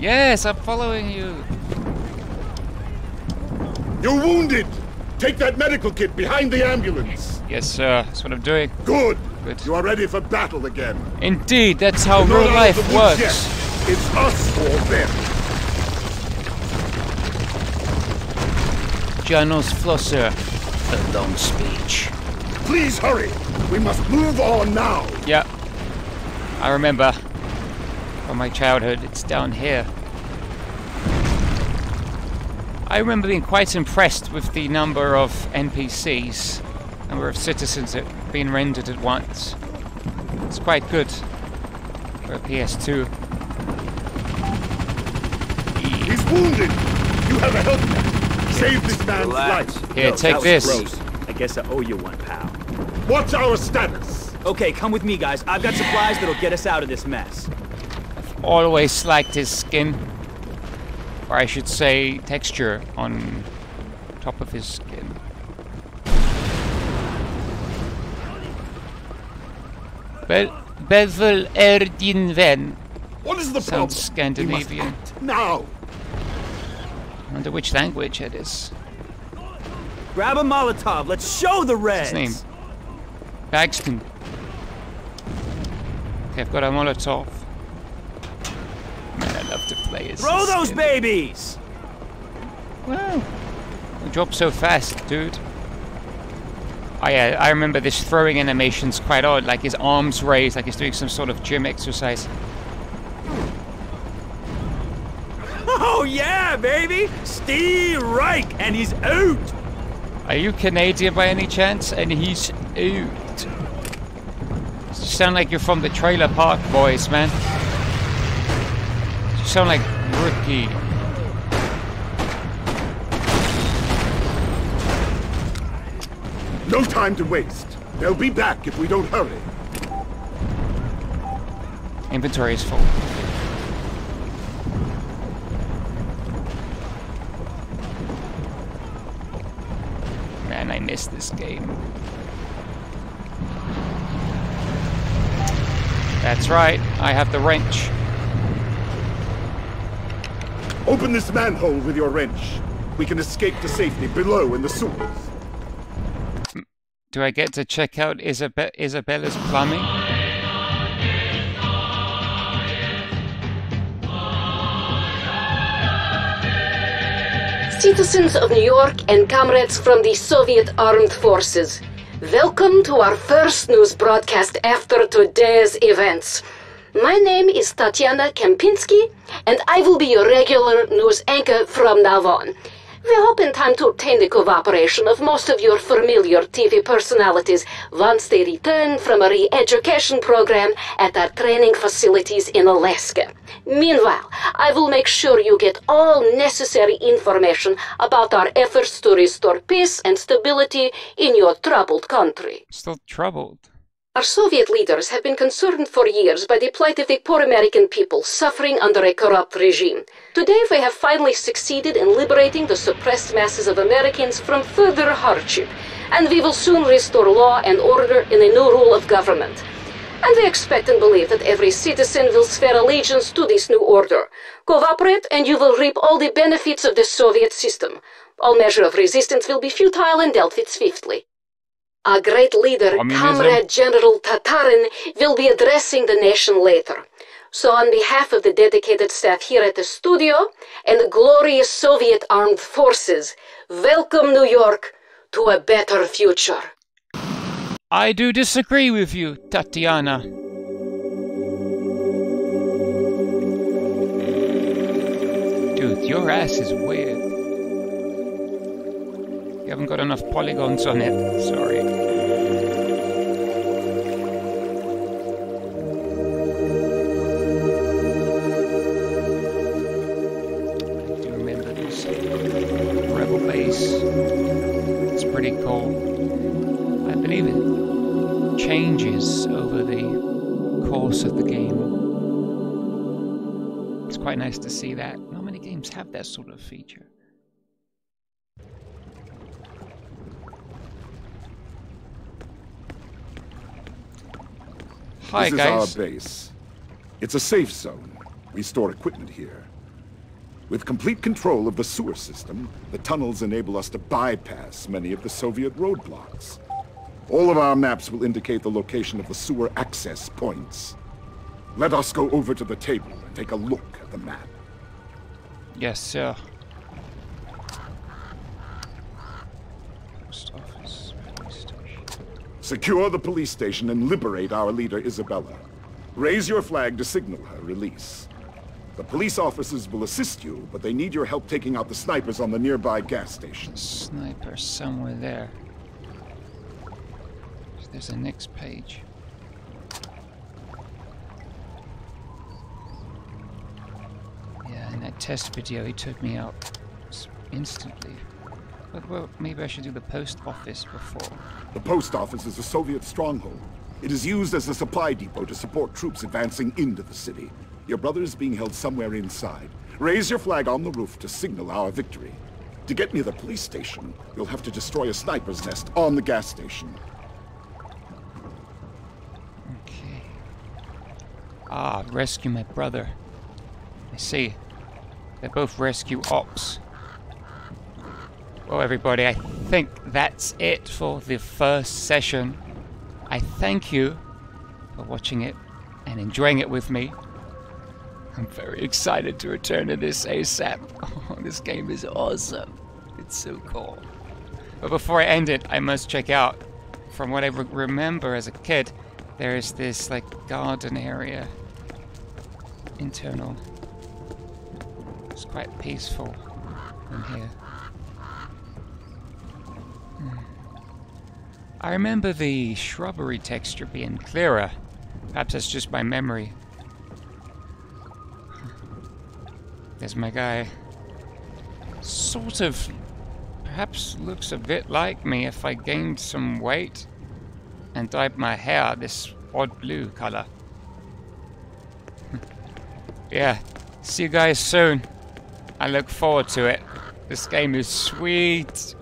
Yes, I'm following you. You're wounded! Take that medical kit behind the ambulance. Yes, sir. That's what I'm doing. Good. Good. You are ready for battle again. Indeed, that's how real life of the woods works. yet. It's us or them. Janos Flosser. A long speech. Please hurry. We must move on now. Yeah. I remember from my childhood, it's down here. I remember being quite impressed with the number of NPCs, number of citizens that have been rendered at once. It's quite good for a PS2. He's wounded. You have a health pack. Save this man's Relax. life. Here, No, take this. gross. I guess I owe you one, pal. What's our status? Okay, come with me, guys. I've got supplies that'll get us out of this mess. Always liked his skin, or I should say, texture on top of his skin. Bel Bevel Erdin Ven. What is the Sounds problem? Scandinavian. We must now. I wonder which language it is. Grab a Molotov. Let's show the Reds. His name. Bagzton. Okay, I've got a Molotov. Man, I love to play as Throw those skin. babies. Wow. You drop so fast, dude. Oh uh, yeah, I remember this throwing animation's quite odd, like his arms raised, like he's doing some sort of gym exercise. Oh yeah, baby. Steve Reich, and he's out. Are you Canadian by any chance? And he's out. You sound like you're from the Trailer Park Boys, man. Sound like Rookie. No time to waste. They'll be back if we don't hurry. Inventory is full. Man, I miss this game. That's right, I have the wrench. Open this manhole with your wrench. We can escape to safety below in the sewers. Do I get to check out Isabe- Isabella's plumbing? Citizens of New York and comrades from the Soviet Armed Forces, welcome to our first news broadcast after today's events. My name is Tatiana Kempinski, and I will be your regular news anchor from now on. We hope in time to obtain the cooperation of most of your familiar TV personalities once they return from a re-education program at our training facilities in Alaska. Meanwhile, I will make sure you get all necessary information about our efforts to restore peace and stability in your troubled country. Still troubled. Our Soviet leaders have been concerned for years by the plight of the poor American people suffering under a corrupt regime. Today, we have finally succeeded in liberating the suppressed masses of Americans from further hardship, and we will soon restore law and order in a new rule of government. And we expect and believe that every citizen will swear allegiance to this new order. Cooperate, and you will reap all the benefits of the Soviet system. All measure of resistance will be futile and dealt with swiftly. Our great leader, Communism. Comrade General Tatarin, will be addressing the nation later. So, on behalf of the dedicated staff here at the studio and the glorious Soviet armed forces, welcome New York to a better future. I do disagree with you, Tatiana. Dude, your ass is weird. You haven't got enough polygons on it. Sorry. I do remember this rebel base. It's pretty cool. I believe it changes over the course of the game. It's quite nice to see that. Not many games have that sort of feature. Hi this guys. is our base. It's a safe zone. We store equipment here. With complete control of the sewer system, the tunnels enable us to bypass many of the Soviet roadblocks. All of our maps will indicate the location of the sewer access points. Let us go over to the table and take a look at the map. Yes, sir. Post office, police station. Secure the police station and liberate our leader, Isabella. Raise your flag to signal her release. The police officers will assist you, but they need your help taking out the snipers on the nearby gas station. Sniper somewhere there. There's a next page. Yeah, in that test video, he took me out instantly. But well, maybe I should do the post office before. The post office is a Soviet stronghold. It is used as a supply depot to support troops advancing into the city. Your brother is being held somewhere inside. Raise your flag on the roof to signal our victory. To get near the police station, you'll have to destroy a sniper's nest on the gas station. Okay. Ah, rescue my brother. I see. They're both rescue ops. Well, everybody, I think that's it for the first session. I thank you for watching it and enjoying it with me. I'm very excited to return to this ASAP. Oh, this game is awesome. It's so cool. But before I end it, I must check out. From what I re- remember as a kid, there is this like garden area. Internal. It's quite peaceful in here. I remember the shrubbery texture being clearer. Perhaps that's just my memory. There's my guy. Sort of. Perhaps looks a bit like me if I gained some weight and dyed my hair this odd blue color. yeah. See you guys soon. I look forward to it. This game is sweet.